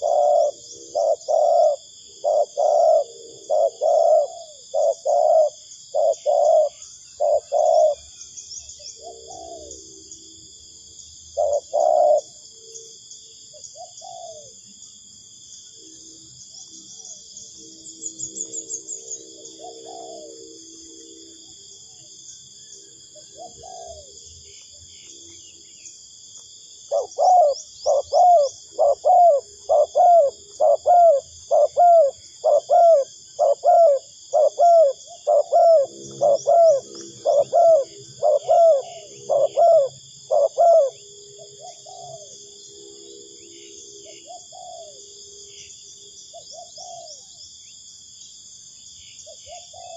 Yeah. Yes,